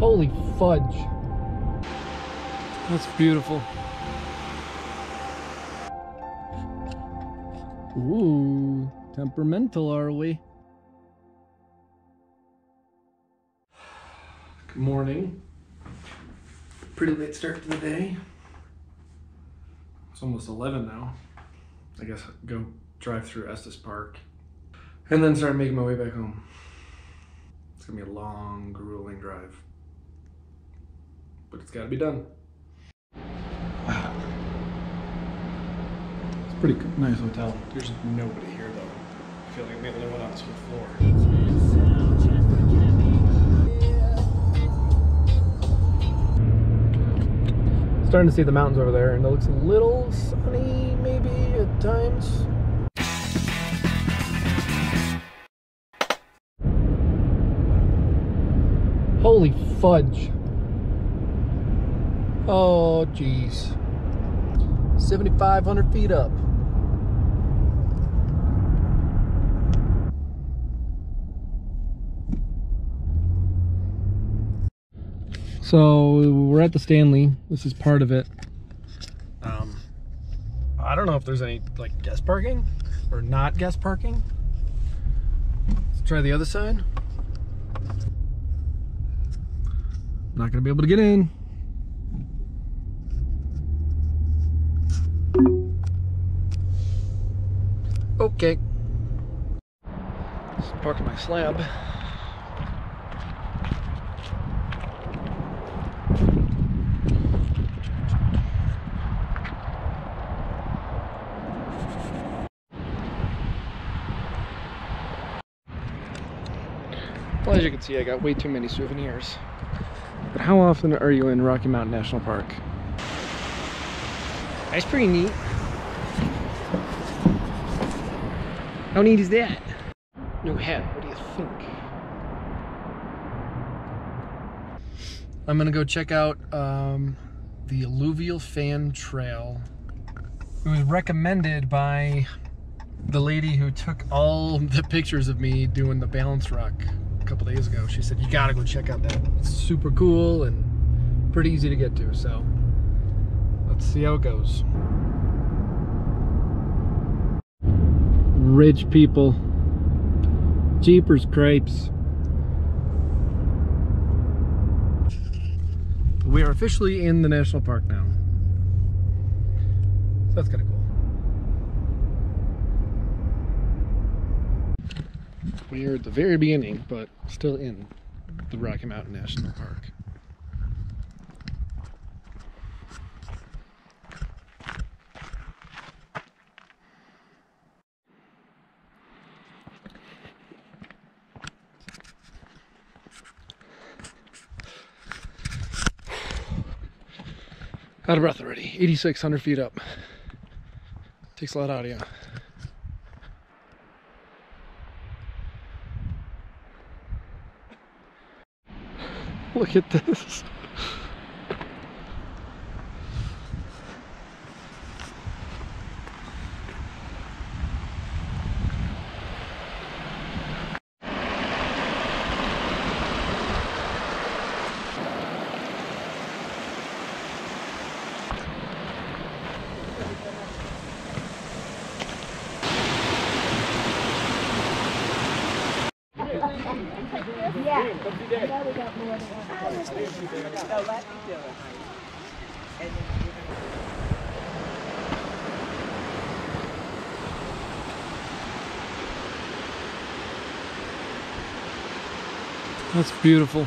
Holy fudge. That's beautiful. Ooh, temperamental are we? Good morning. Pretty late start to the day. It's almost 11 now. I guess I'll go drive through Estes Park and then start making my way back home. It's gonna be a long, grueling drive. But it's gotta be done. Wow. It's a pretty nice hotel. There's nobody here though. I feel like I'm the only one on this whole floor. Starting to see the mountains over there and it looks a little sunny maybe at times. Holy fudge. Oh, jeez. 7,500 feet up. So we're at the Stanley. This is part of it. Um, I don't know if there's any like guest parking or not guest parking. Let's try the other side. Not gonna be able to get in. Okay. Just park my slab. Well, as you can see, I got way too many souvenirs. But how often are you in Rocky Mountain National Park? That's pretty neat. How neat is that? New hat, what do you think? I'm gonna go check out um, the Alluvial Fan Trail. It was recommended by the lady who took all the pictures of me doing the balance rock a couple days ago. She said, you gotta go check out that. It's super cool and pretty easy to get to, so let's see how it goes. Rich people. Jeepers crepes. We are officially in the national park now. So that's kind of cool. We are at the very beginning, but still in the Rocky Mountain National Park. Out of breath already. 8,600 feet up. Takes a lot out of you. Look at this. That's beautiful.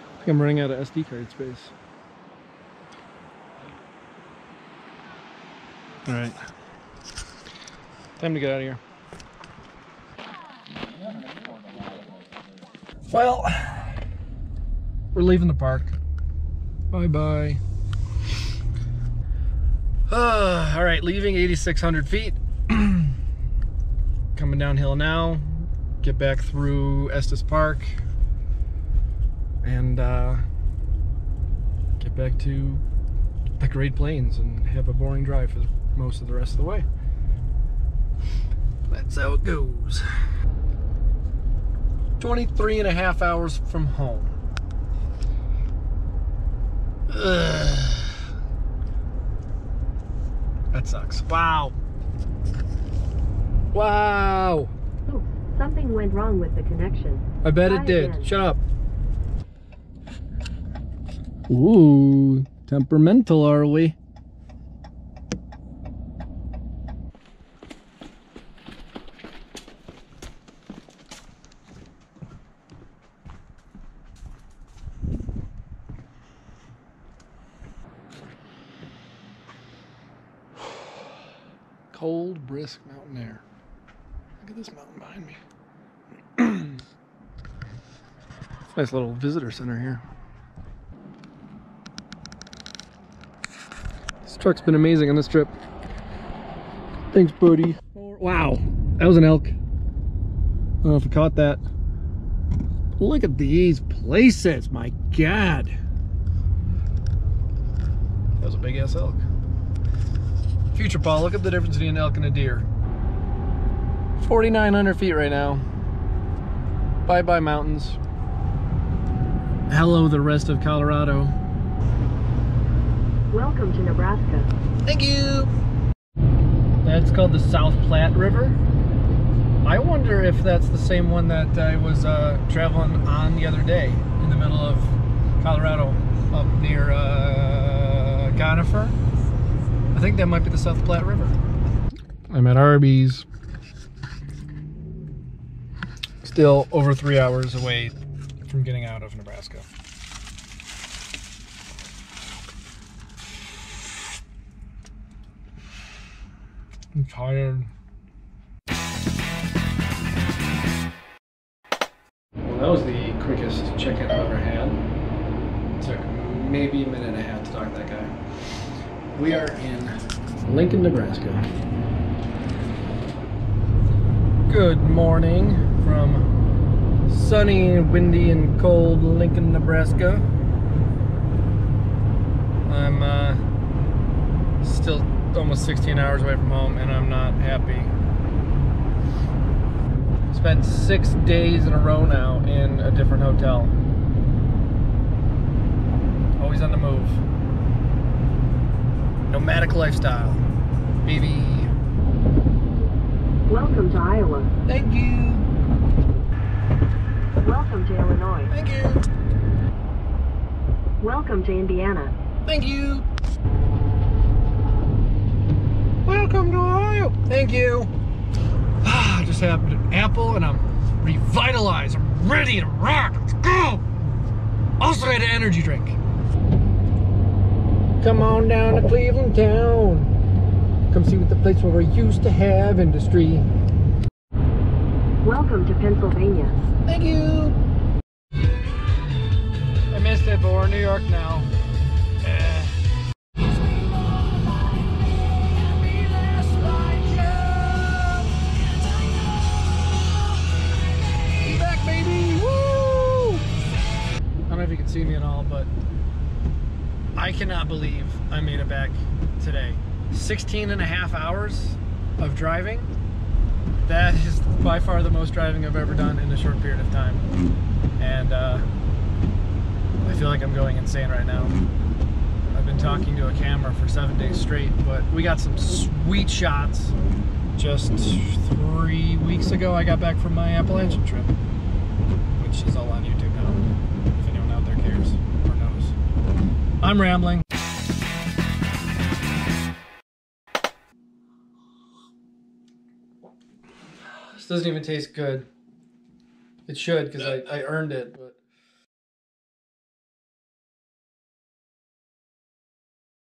I think I'm running out of SD card space. All right. Time to get out of here. Well, we're leaving the park. Bye bye. Uh, all right, leaving 8,600 feet. Coming downhill now. Get back through Estes Park. And uh, get back to the Great Plains and have a boring drive for most of the rest of the way. That's how it goes. 23 and a half hours from home. Ugh. That sucks. Wow. Wow. Oops, something went wrong with the connection. I bet Try it did. again. Shut up. Ooh, temperamental, are we? Cold, brisk mountain air. Look at this mountain behind me. Nice little visitor center here. This truck's been amazing on this trip. Thanks, buddy. Wow, that was an elk. I don't know if you caught that. Look at these places, my God. That was a big ass elk. Future Paul, look at the difference between an elk and a deer. 4,900 feet right now. Bye bye mountains. Hello, the rest of Colorado. Welcome to Nebraska. Thank you. That's called the South Platte River. I wonder if that's the same one that I was uh, traveling on the other day in the middle of Colorado, up near uh, Conifer. I think that might be the South Platte River. I'm at Arby's. Still over three hours away from getting out of Nebraska. I'm tired. Well, that was the quickest check-in I've ever had. took maybe a minute and a half to talk to that guy. We are in Lincoln, Nebraska. Good morning from sunny, windy, and cold Lincoln, Nebraska. I'm uh, still almost 16 hours away from home, and I'm not happy. Spent six days in a row now in a different hotel. Always on the move. Nomadic lifestyle. Baby. Welcome to Iowa. Thank you. Welcome to Illinois. Thank you. Welcome to Indiana. Thank you. Welcome to Ohio. Thank you. Ah, I just had an apple and I'm revitalized. I'm ready to rock. Let's go. Also had an energy drink. Come on down to Cleveland town. Come see what the place where we used to have industry. Welcome to Pennsylvania. Thank you. I missed it, but we're in New York now. Eh. Back, baby! Woo! I don't know if you can see me at all, but I cannot believe I made it back today. 16 and a half hours of driving. That is by far the most driving I've ever done in a short period of time. And uh, I feel like I'm going insane right now. I've been talking to a camera for seven days straight, but we got some sweet shots. Just three weeks ago, I got back from my Appalachian trip, which is all on YouTube now, if anyone out there cares. I'm rambling. This doesn't even taste good. It should, because I, I earned it, but